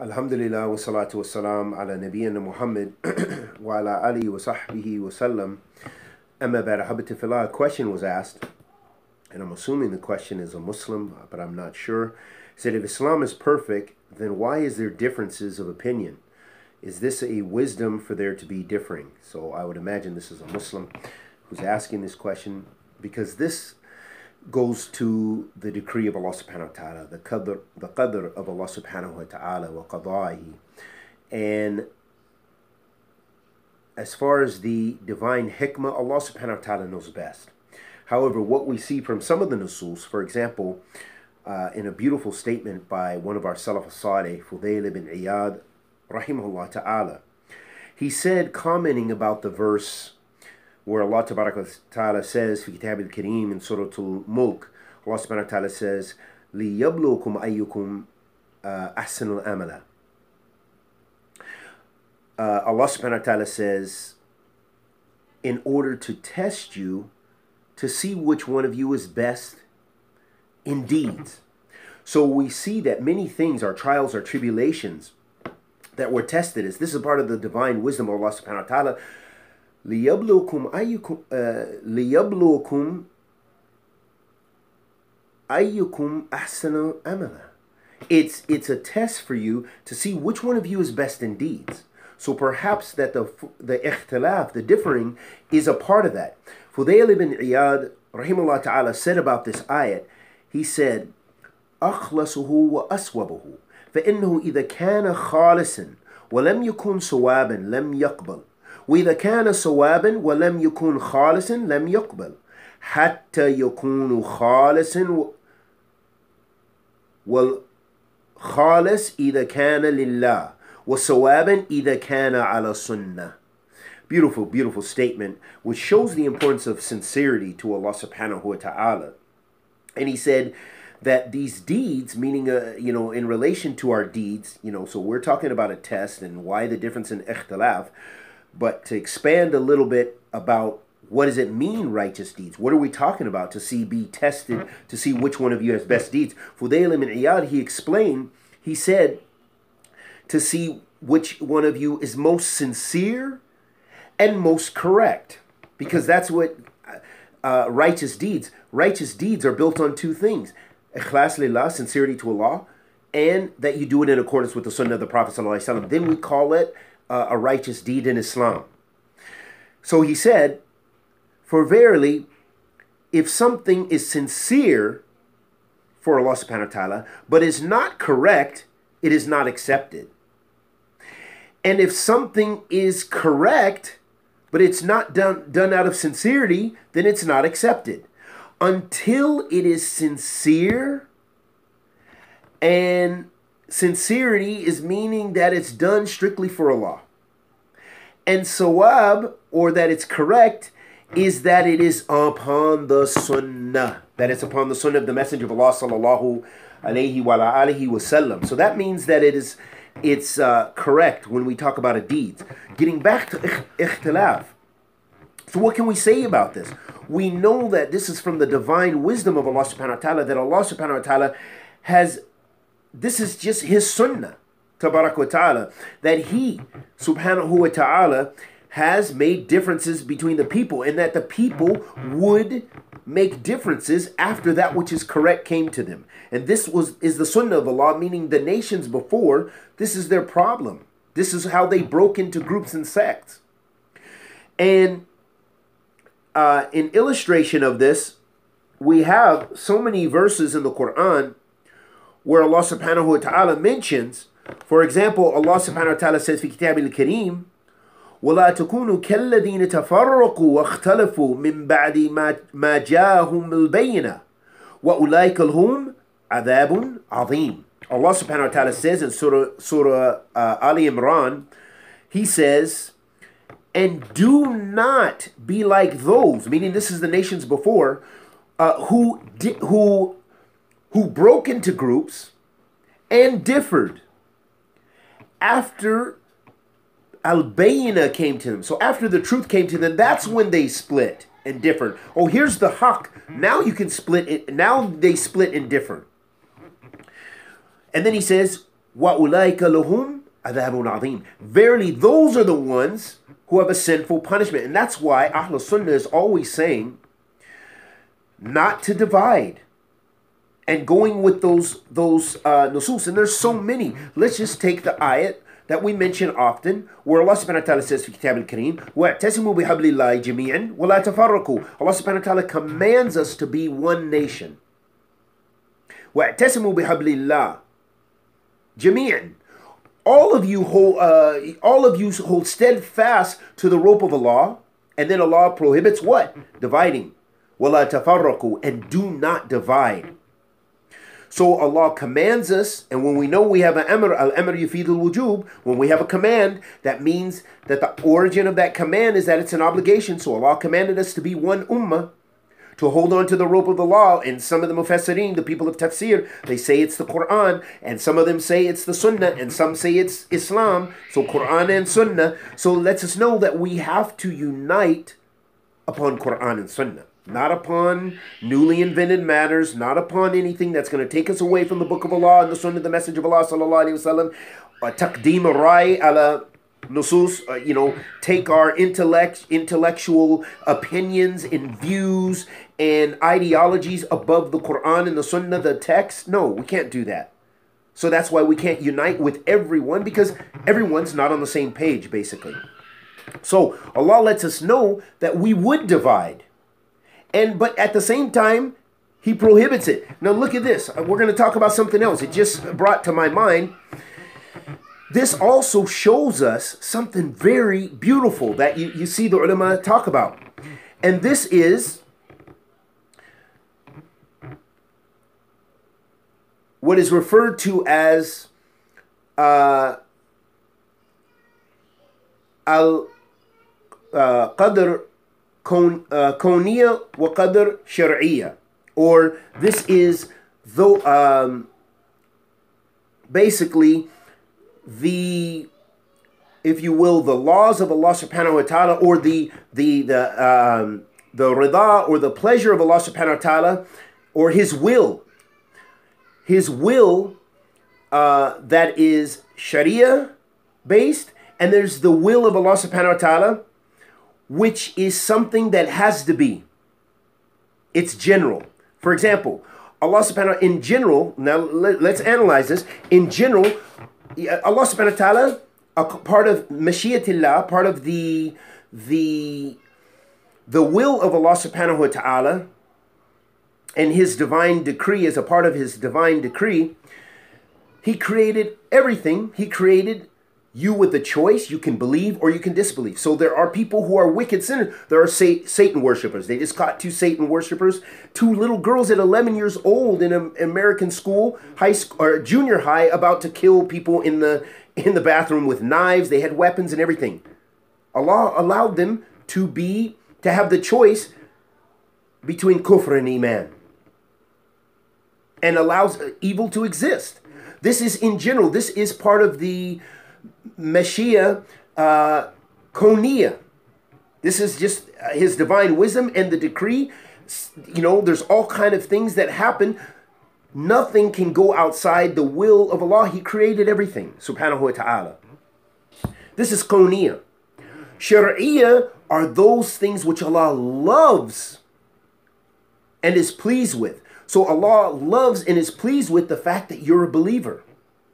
Alhamdulillah wa salatu wa salam ala nabiyyina Muhammad wa ala alihi wa sahbihi wa sallam. Amma ba'da habbatifillah, a question was asked, and I'm assuming the question is a Muslim, but I'm not sure. Said if Islam is perfect, then why is there differences of opinion? Is this a wisdom for there to be differing? So I would imagine this is a Muslim who's asking this question because this goes to the decree of Allah subhanahu wa ta'ala, the qadr, the qadr of Allah subhanahu wa ta'ala wa qada'i. And as far as the divine hikmah, Allah subhanahu wa ta'ala knows best. However, what we see from some of the nusus, for example, uh, in a beautiful statement by one of our Salaf al-Salih, Fudayl ibn Iyad, rahimahullah ta'ala, he said, commenting about the verse where Allah Ta'ala says, في كتاب الكريم in Surah Al-Mulk, Allah subhanahu wa ta'ala says, لِيَبْلُوكُمْ أَيُّكُمْ أَحْسَنُ الْأَمَلَ uh, Allah subhanahu wa ta'ala says, in order to test you, to see which one of you is best in deeds. So we see that many things, our trials, our tribulations, that were tested is this is part of the divine wisdom of Allah subhanahu wa ta'ala. لِيَبْلُوكُمْ أَيُّكُمْ لِيَبْلُوكُمْ أَيُّكُمْ أَحْسَنُ أَمَلًا It's it's a test for you to see which one of you is best in deeds. So perhaps that the the ikhtilaf, the differing, is a part of that. Fudayl ibn Iyad, rahimahullah ta'ala, said about this ayat, he said, أخلصه وأسوبه فإنه إذا كان خالصا ولم يكن صوابا لم يقبل وإذا كان صوابا ولم يكن خالصا لم يقبل حتى يكون خالصا والخالص إذا كان لله وصوابا إذا كان على سنة Beautiful, beautiful statement, which shows the importance of sincerity to Allah subhanahu wa ta'ala. And he said, that these deeds, meaning, uh, you know, in relation to our deeds, you know, so we're talking about a test and why the difference in ikhtilaf, but to expand a little bit about what does it mean righteous deeds? What are we talking about to see be tested to see which one of you has best deeds? Fudayl ibn Iyad, he explained, he said, to see which one of you is most sincere and most correct, because that's what uh, righteous deeds. Righteous deeds are built on two things: ikhlas lillah, sincerity to Allah, and that you do it in accordance with the sunnah of the Prophet ﷺ. Then we call it uh, a righteous deed in Islam. So he said, For verily, if something is sincere for Allah subhanahu wa ta'ala, but is not correct, it is not accepted. And if something is correct, but it's not done, done out of sincerity, then it's not accepted. Until it is sincere, and sincerity is meaning that it's done strictly for Allah. And sawab, or that it's correct, is that it is upon the sunnah. That it's upon the sunnah of the Messenger of Allah sallallahu alayhi wa alihi wasallam. So that means that it is it's uh, correct when we talk about a deed. Getting back to ikhtilaf. So what can we say about this? We know that this is from the divine wisdom of Allah subhanahu wa ta'ala, that Allah subhanahu wa ta'ala has, this is just His sunnah, tabarak ta'ala, that He subhanahu wa ta'ala has made differences between the people and that the people would make differences after that which is correct came to them. And this was is the sunnah of Allah, meaning the nations before, this is their problem. This is how they broke into groups and sects. And uh, in illustration of this, we have so many verses in the Quran where Allah subhanahu wa ta'ala mentions, for example, Allah subhanahu wa ta'ala says, في كتاب الكريم, ولا تكونوا كالذين تفرقوا واختلفوا من بعد ما ما جاءهم البينة وأولئك لهم عذاب عظيم Allah subhanahu wa ta'ala says in Surah, Surah uh, Ali Imran, He says, and do not be like those, meaning this is the nations before, uh, who, di- who, who broke into groups and differed after al-bayyinat came to them. So after the truth came to them, that's when they split and differed. Oh, here's the haqq! Now you can split it. Now they split and differ. And then he says, Verily, those are the ones who have a sinful punishment. And that's why Ahlul Sunnah is always saying not to divide and going with those those uh, nusus. And there's so many. Let's just take the ayat that we mention often, where Allah subhanahu wa ta'ala says في كتاب الكريم وَاعْتَسِمُوا بِحَبْلِ اللَّهِ جَمِيعًا وَلَا تَفَرَّقُوا Allah subhanahu wa ta'ala commands us to be one nation. وَاعْتَسِمُوا بِحَبْلِ اللَّهِ جَمِيعًا all of you hold uh, all of you hold steadfast to the rope of Allah, and then Allah prohibits what? Dividing. وَلَا تَفَرَّقُوا and do not divide. So Allah commands us, and when we know we have an emir, al amr yufid al wujub, when we have a command, that means that the origin of that command is that it's an obligation. So Allah commanded us to be one ummah, to hold on to the rope of the law. And some of the mufassirin, the people of tafsir, they say it's the Quran, and some of them say it's the Sunnah, and some say it's Islam. So Quran and Sunnah. So lets us know that we have to unite upon Quran and Sunnah not upon newly invented matters, not upon anything that's going to take us away from the Book of Allah and the Sunnah, the Message of Allah sallallahu alaihi wasallam. Taqdeem rai ala nusus, uh, you know, take our intellect, intellectual opinions and views and ideologies above the Quran and the Sunnah, the text. No, we can't do that. So that's why we can't unite with everyone because everyone's not on the same page, basically. So Allah lets us know that we would divide and but at the same time, he prohibits it. Now look at this. Uh, we're going to talk about something else. It just brought to my mind. This also shows us something very beautiful that you, you see the ulama talk about. And this is what is referred to as uh, al uh, qadr كونية وقدر شرعية or this is though um, basically the if you will the laws of Allah subhanahu wa ta'ala or the the the um, the rida or the pleasure of Allah subhanahu wa ta'ala or his will his will uh, that is sharia based and there's the will of Allah subhanahu wa ta'ala which is something that has to be. It's general. For example, Allah subhanahu wa ta'ala, in general, now let, us analyze this. In general, Allah subhanahu wa ta'ala, a part of Mashiatillah, part of the the the will of Allah subhanahu wa ta'ala and his divine decree as a part of his divine decree, he created everything. He created you with the choice you can believe or you can disbelieve. So there are people who are wicked sinners. There are satan worshippers they just caught two satan worshippers two little girls at 11 years old in an american school high school or junior high about to kill people in the in the bathroom with knives. They had weapons and everything. Allah allowed them to be to have the choice between kufr and iman. And allows uh, evil to exist. This is in general this is part of the Messiah uh, Konia. This is just uh, his divine wisdom and the decree. You know, there's all kind of things that happen. Nothing can go outside the will of Allah. He created everything, subhanahu wa ta'ala. This is Konia. Shari'iyah are those things which Allah loves and is pleased with. So Allah loves and is pleased with the fact that you're a believer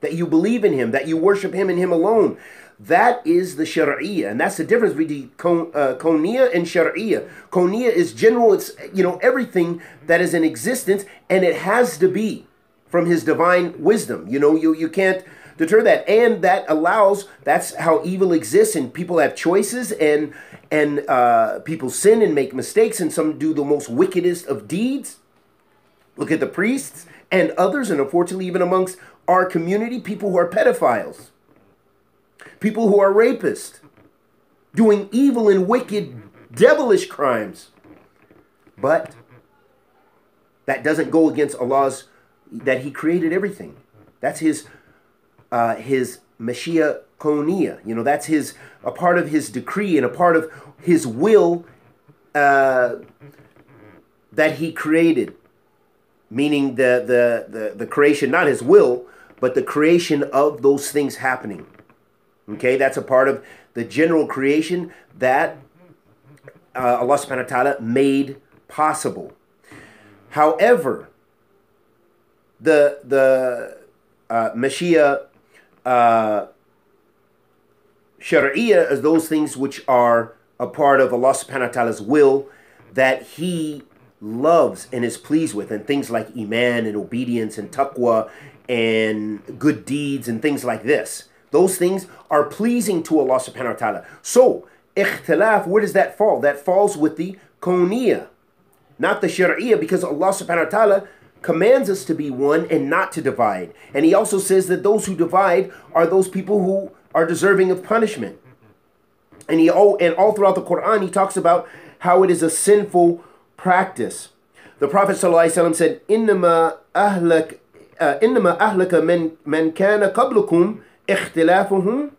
that you believe in him, that you worship him and him alone. That is the Shari'iyah. And that's the difference between uh, and Shari'iyah. Koniyah is general, it's, you know, everything that is in existence, and it has to be from his divine wisdom. You know, you, you can't deter that. And that allows, that's how evil exists, and people have choices, and, and uh, people sin and make mistakes, and some do the most wickedest of deeds. Look at the priests and others, and unfortunately, even amongst our community people who are pedophiles, people who are rapists, doing evil and wicked, devilish crimes. But that doesn't go against Allah's that He created everything. That's His uh, His Mashiach Konia. You know, that's His a part of His decree and a part of His will uh, that He created. Meaning the, the the the creation, not His will, but the creation of those things happening. Okay, that's a part of the general creation that uh, Allah subhanahu wa ta'ala made possible. However, the the uh, Mashiach uh, is those things which are a part of Allah subhanahu wa ta'ala's will that He loves and is pleased with, and things like Iman and obedience and taqwa and good deeds and things like this. Those things are pleasing to Allah subhanahu wa ta'ala. So, ikhtilaf, where does that fall? That falls with the kawniyah, not the shari'iyah, because Allah subhanahu wa ta'ala commands us to be one and not to divide. And He also says that those who divide are those people who are deserving of punishment. And he oh, and all throughout the Quran he talks about how it is a sinful practice. The Prophet ﷺ said, "Innama ahlak, innama ahlaka man man kana qablukum ikhtilafuhum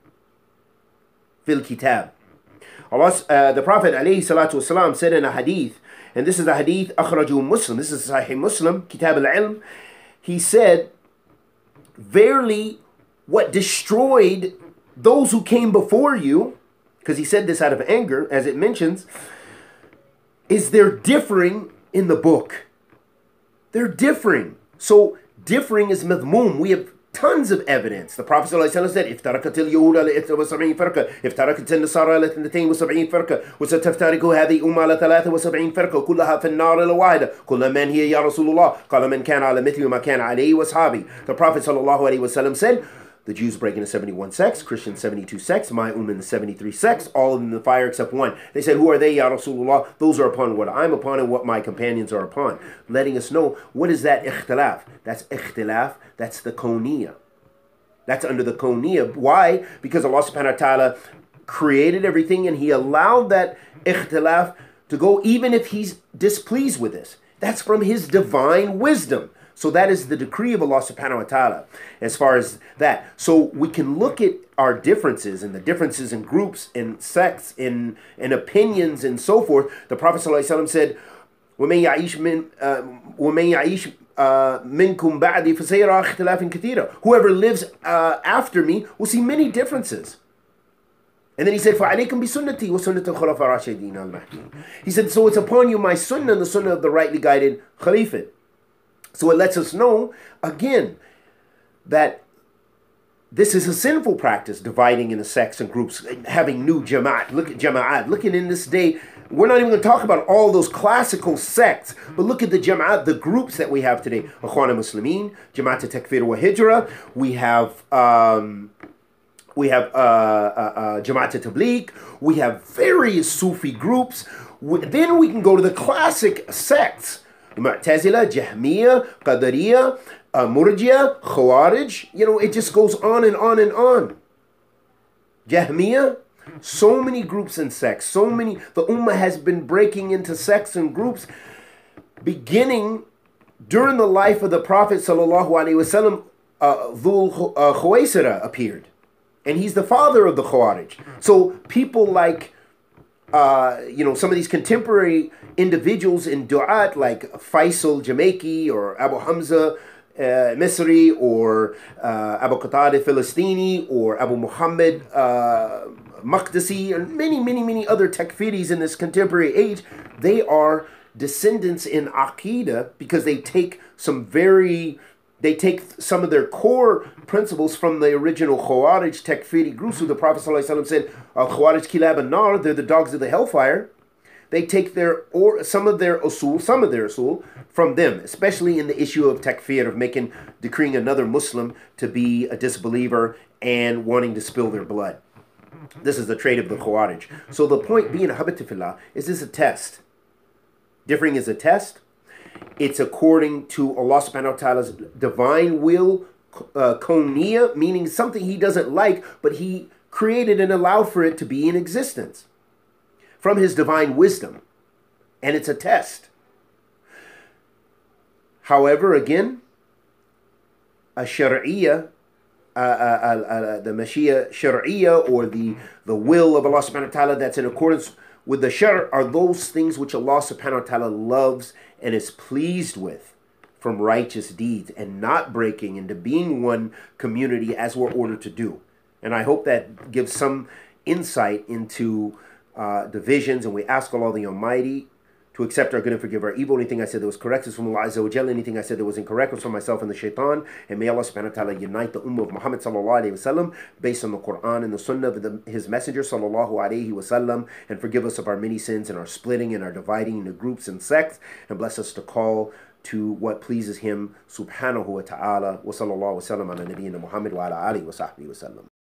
fil kitab." Allah, uh, the Prophet ﷺ said in a hadith, and this is a hadith akhraju Muslim. This is Sahih Muslim, Kitab al-Ilm. He said, "Verily, what destroyed those who came before you, because he said this out of anger, as it mentions, is they're differing in the book. They're differing. So differing is madmoom. We have tons of evidence. The Prophet ﷺ said, افترقت اليهود على 71 فرقة، افترقت النصارى على 72 فرقة، وستفترق هذه الأمة على 73 فرقة، كلها في النار إلا واحدة، كل من هي يا رسول الله؟ قال من كان على مثل ما كان عليه وأصحابه. The Prophet ﷺ said, the Jews break into 71 sects, Christians 72 sects, my umm in the 73 sects, all of them in the fire except one. They said, Who are they, Ya Rasulullah? Those are upon what I'm upon and what my companions are upon. Letting us know what is that ikhtilaf? That's ikhtilaf, that's the koniyah. That's under the koniyah. Why? Because Allah subhanahu wa ta'ala created everything and He allowed that ikhtilaf to go even if He's displeased with this. That's from His divine wisdom. So that is the decree of Allah subhanahu wa ta'ala as far as that. So we can look at our differences and the differences in groups, in sects, in, in opinions, and so forth. The Prophet ﷺ said, وَمَن يَعِيشْ مِن وَمَن يَعِيشْ مِنكُم بَعْدِي فَسَيَرَى اخْتِلَافٍ كَثِيرًا Whoever lives uh, after me will see many differences. And then he said, فَعَلَيْكُمْ بِسُنَّتِي وَسُنَّةِ الْخُلَفَاءِ الرَّاشِدِينَ الْمَهْدِينَ He said, so it's upon you my sunnah and the sunnah of the rightly guided Khalifah. So it lets us know, again, that this is a sinful practice, dividing into sects and groups, having new jama'at. Look at jama'at. Looking in this day, we're not even going to talk about all those classical sects, but look at the jama'at, the groups that we have today. Akhwana Muslimin, Jama'at Takfir wa Hijra. We have... Um, we have uh, uh, uh, Jamaat Tabligh. We have various Sufi groups. We, then we can go to the classic sects Mu'tazila, Jahmiya, Qadariya, uh, Murjia, Khawarij. You know, it just goes on and on and on. Jahmiya, so many groups and sects, so many. The Ummah has been breaking into sects and groups beginning during the life of the Prophet sallallahu alaihi wasallam. Uh, Dhul uh, appeared, and he's the father of the Khawarij. So people like uh, you know, some of these contemporary individuals in Du'at like Faisal Jamaiki or Abu Hamza uh, Misri or uh, Abu Qatada Philistini or Abu Muhammad uh, Maqdisi and many, many, many other takfiris in this contemporary age, they are descendants in Aqidah because they take some very they take some of their core principles from the original Khawarij Takfiri who the Prophet ﷺ said, Al Khawarij Kilab and Nar, they're the dogs of the hellfire. They take their or some of their usul, some of their usul from them, especially in the issue of takfir, of making decreeing another Muslim to be a disbeliever and wanting to spill their blood. This is the trait of the Khawarij. So the point being, a Habatifillah, is this a test? Differing is a test it's according to Allah subhanahu wa ta'ala's divine will, uh, konia, meaning something he doesn't like, but he created and allowed for it to be in existence from his divine wisdom. And it's a test. However, again, a shari'iyah, uh, uh, uh, uh, the Mashiach shari'iyah, or the, the will of Allah subhanahu wa ta'ala that's in accordance with the shar are those things which Allah subhanahu wa ta'ala loves and is pleased with. from righteous deeds and not breaking into being one community as we're ordered to do. And I hope that gives some insight into uh, divisions. And we ask Allah the Almighty to accept our good and forgive our evil. Anything I said that was correct is from Allah Azza. Anything I said that was incorrect was from myself and the shaitan. And may Allah subhanahu wa ta'ala unite the ummah of Muhammad sallallahu alayhi wasallam based on the Quran and the sunnah of the, his messenger sallallahu alayhi wasallam and forgive us of our many sins and our splitting and our dividing into groups and sects and bless us to call to what pleases him subhanahu wa ta'ala wa sallallahu wa sallam ala nabiyyina Muhammad wa ala alihi wa sahbihi wa sallam.